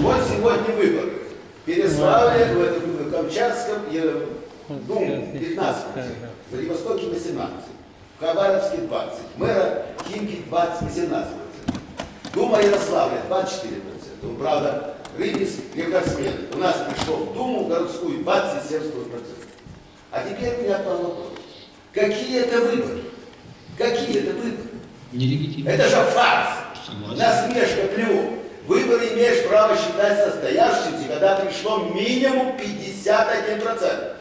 Вот сегодня выборы. Переславле, в этом Камчатском, э, Дум 15%, в Владивостоке 18%, в Хабаровске 20%, мэра Химки 20-18%, Дума Ярославля 24%. Ну, правда, Рыбинск рекордсмен. У нас пришло в Думу городскую 27%. А теперь у меня вам вопрос. Какие это выборы? Какие это выборы? нелегитимно. Это же фарс. Согласен. Насмешка, плевок. Имеешь право считать состоявшимся, когда пришло минимум 51%.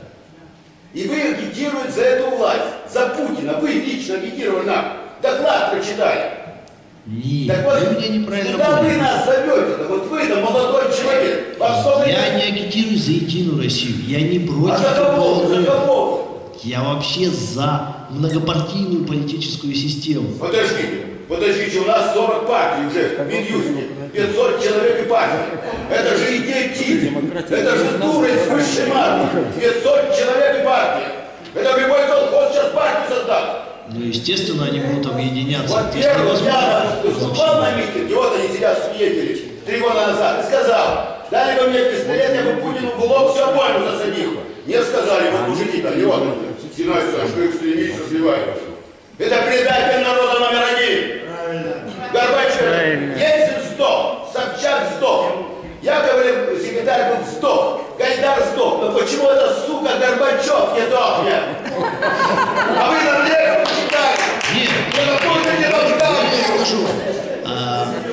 И вы агитируете за эту власть, за Путина. Вы лично агитировали нам. Доклад прочитали. Нет, Так вот, вы меня неправильно куда вы поняли. нас зовете-то? Вот вы-то молодой человек. Вам сколько Я не агитирую за Единую Россию, я не А против за кого? За кого? Я вообще за многопартийную политическую систему. Подождите, подождите, у нас 40 партий уже в Минюсте, 500 человек партий. Это же идиотизм, это же дурость высшей марки, 500 человек и партии. Это любой колхоз сейчас партию создаст. Ну, естественно, они будут объединяться. Есть Во-первых, я выступал на митинге, вот они сидят свидетели, три года назад, и сказал, дали бы мне пистолет, я бы Путину в лоб всю обойму засадил. Мне сказали, вы мужики-то, и вот, Синай Саш, вы экстремист, развиваете. Это предатель народа номер один. sure.